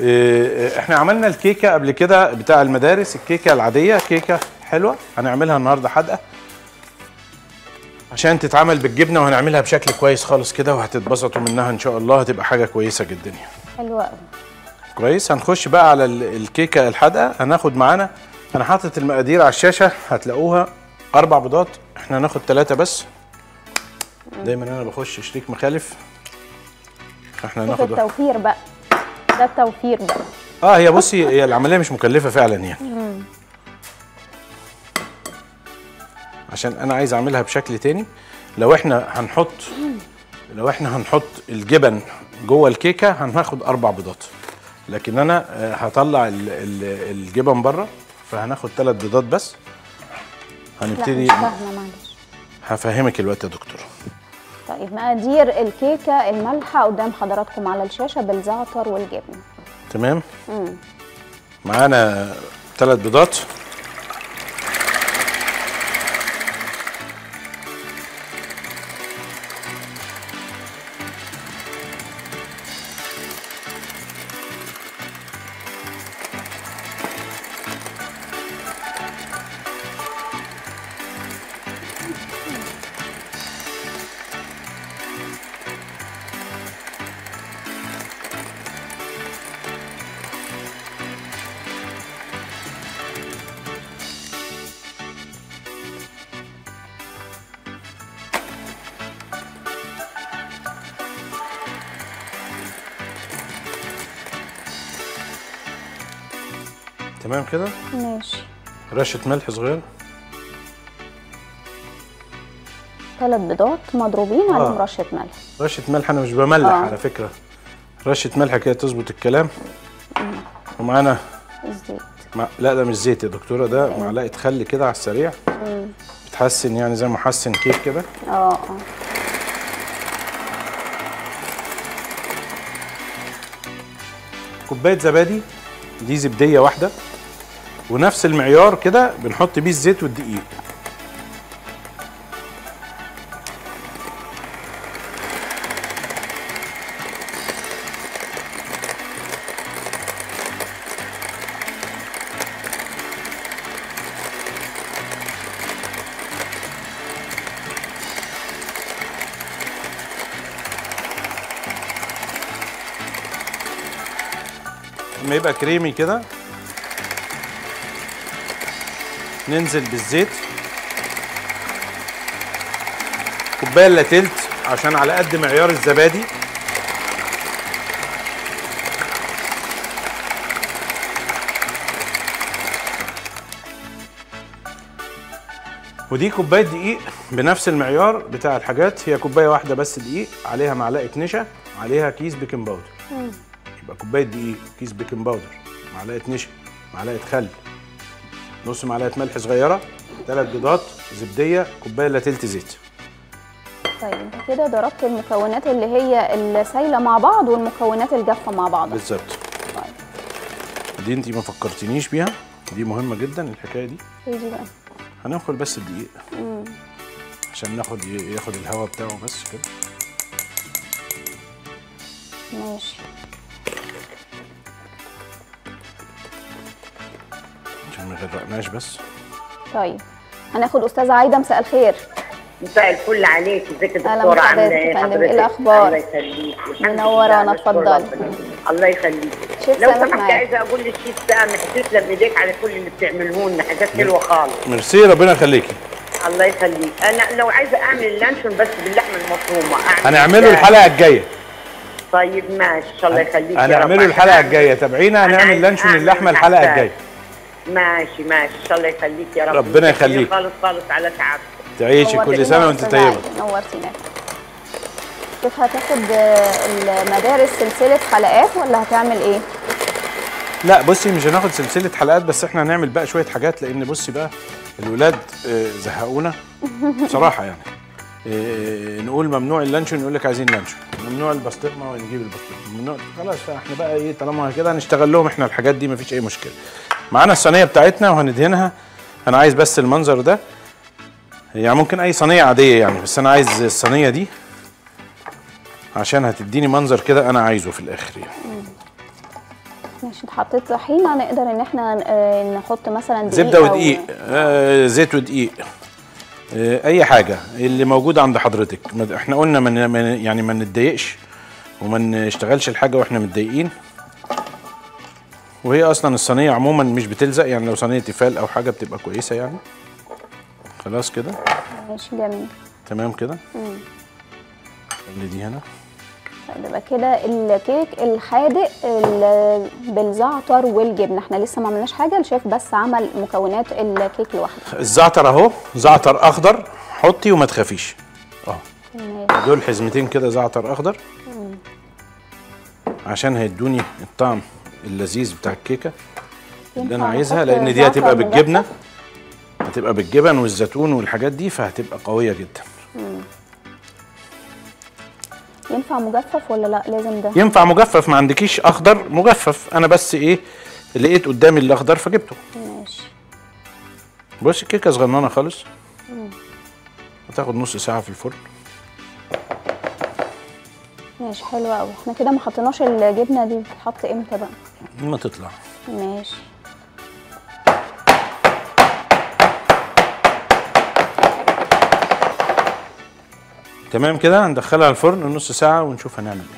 إيه، إحنا عملنا الكيكة قبل كده بتاع المدارس الكيكة العادية كيكة حلوة. هنعملها النهارده حادقة. عشان تتعمل بالجبنة وهنعملها بشكل كويس خالص كده وهتتبسطوا منها إن شاء الله هتبقى حاجة كويسة جدا يعني. حلوة قوي كويس. هنخش بقى على ال- الكيكة الحادقة. هناخد معانا أنا حاطط المقادير على الشاشة هتلاقوها أربع بيضات. إحنا هناخد ثلاثة بس. دايما أنا بخش شريك مخالف. إحنا هناخد. التوفير بقى. ده التوفير بقى. آه هي بصي هي العملية مش مكلفة فعلا يعني. عشان أنا عايز أعملها بشكل تاني. لو إحنا هنحط لو إحنا هنحط الجبن جوه الكيكة هناخد أربع بيضات. لكن أنا آه، هطلع ال- ال- الجبن بره فهناخد ثلاث بيضات بس. لا هنبتدي مش فاهمه معلش. هفهمك الوقت يا دكتور. طيب مقادير الكيكة المالحة قدام حضراتكم على الشاشة بالزعتر والجبنة. تمام؟ معانا ثلاث بيضات. تمام كده؟ ماشي. رشة ملح صغيرة. ثلاث بيضات مضروبين عليهم آه. رشة ملح. رشة ملح أنا مش بملح آه. على فكرة. رشة ملح كده تظبط الكلام. ومعانا الزيت. مع... لا ده مش زيت يا دكتورة ده معلقة خل كده على السريع. بتحسن يعني زي محسن كيك كده. آه آه. كوباية زبادي دي زبدية واحدة. ونفس المعيار كده بنحط بيه الزيت والدقيق. لما يبقى كريمي كده ننزل بالزيت. كوباية إلا تلت عشان على قد معيار الزبادي. ودي كوباية دقيق بنفس المعيار بتاع الحاجات. هي كوباية واحدة بس دقيق عليها معلقة نشا عليها كيس baking powder. يبقى كوباية دقيق كيس baking powder معلقة نشا معلقة خل. نص معلقة ملح صغيرة ثلاث بيضات زبدية كوباية إلا تلت زيت. طيب كده ضربت المكونات اللي هي السايلة مع بعض والمكونات الجافة مع بعض. بالظبط. طيب. دي انت ما فكرتنيش بيها؟ دي مهمة جدا الحكاية دي. إيه دي بقى؟ هناخد بس الدقيق عشان ناخد ياخد الهواء بتاعه بس كده. ماشي. يغرقناش بس طيب هناخد أستاذة عايدة مساء الخير مساء الفل عليك ازيك يا دكتورة عاملة إيه. إيه حضرتك؟ الأخبار؟ الله يخليك منورانا، اتفضلي. الله يخليك شيف لو سمحت. عايزة أقول للشيف سامح تسلم ايديك على كل اللي بتعملوه لنا حاجات حلوة خالص ميرسي ربنا يخليكي الله يخليك أنا لو عايزة أعمل اللانشون بس باللحمة المفرومة هنعمله؟ الحلقة الجاية طيب ماشي الله يخليك. هنعمله الحلقة الجاية تابعينا هنعمل لانشون اللحمة الحلقة. الجاية ماشي ماشي. الله يخليك يا رب. ربنا يخليك. خالص خالص على تعبك. تعيشي كل سنة وأنت طيبة. نورتينا شوف هتاخد آه، المدارس سلسلة حلقات ولا هتعمل إيه؟ لا بصي مش هناخد سلسلة حلقات بس إحنا هنعمل بقى شوية حاجات لأن بصي بقى الولاد آه، زهقونا. بصراحة يعني. آه، نقول ممنوع اللانشون يقول لك عايزين لانشون. ممنوع البسطرمة ونجيب البسطرمة. ممنوع. خلاص فإحنا بقى إيه طالما كده هنشتغل لهم إحنا الحاجات دي مفيش أي مشكلة. معانا الصينية بتاعتنا وهندهنها. أنا عايز بس المنظر ده. يعني ممكن أي صينية عادية يعني بس أنا عايز الصينية دي عشان هتديني منظر كده أنا عايزه في الآخر يعني. ماشي انت حطيت طحينه نقدر إن إحنا آه، نحط مثلا دقيق زبدة ودقيق آه زيت ودقيق آه أي حاجة اللي موجود عند حضرتك. إحنا قلنا من- يعني ما نتضايقش وما نشتغلش الحاجة وإحنا متضايقين. وهي أصلا الصينية عموما مش بتلزق يعني لو صينية تيفال أو حاجة بتبقى كويسة يعني. خلاص كده. ماشي جميل. تمام كده؟ اللي دي هنا. طيب يبقى كده الكيك الحادق ال- بالزعتر والجبنة. إحنا لسه ما عملناش حاجة الشيف بس عمل مكونات الكيك لوحده. الزعتر أهو زعتر أخضر حطي وما تخافيش. ماشي. دول حزمتين كده زعتر أخضر. عشان هيدوني الطعم. اللذيذ بتاع الكيكة اللي أنا عايزها لأن دي هتبقى؟ بالجبنة. هتبقى بالجبن والزيتون والحاجات دي فهتبقى قوية جدا. ينفع مجفف ولا لأ؟ لازم ده. ينفع مجفف ما عندكيش أخضر مجفف. أنا بس إيه لقيت قدامي الأخضر فجبته. ماشي. بص الكيكة صغننة خالص. هتاخد نص ساعة في الفرن. ماشي حلو قوي إحنا كده ما حطيناش الجبنة دي. بتتحط إمتى بقى؟ ما تطلع. ماشي. تمام كده؟ هندخلها الفرن نص ساعة ونشوف هنعمل إيه.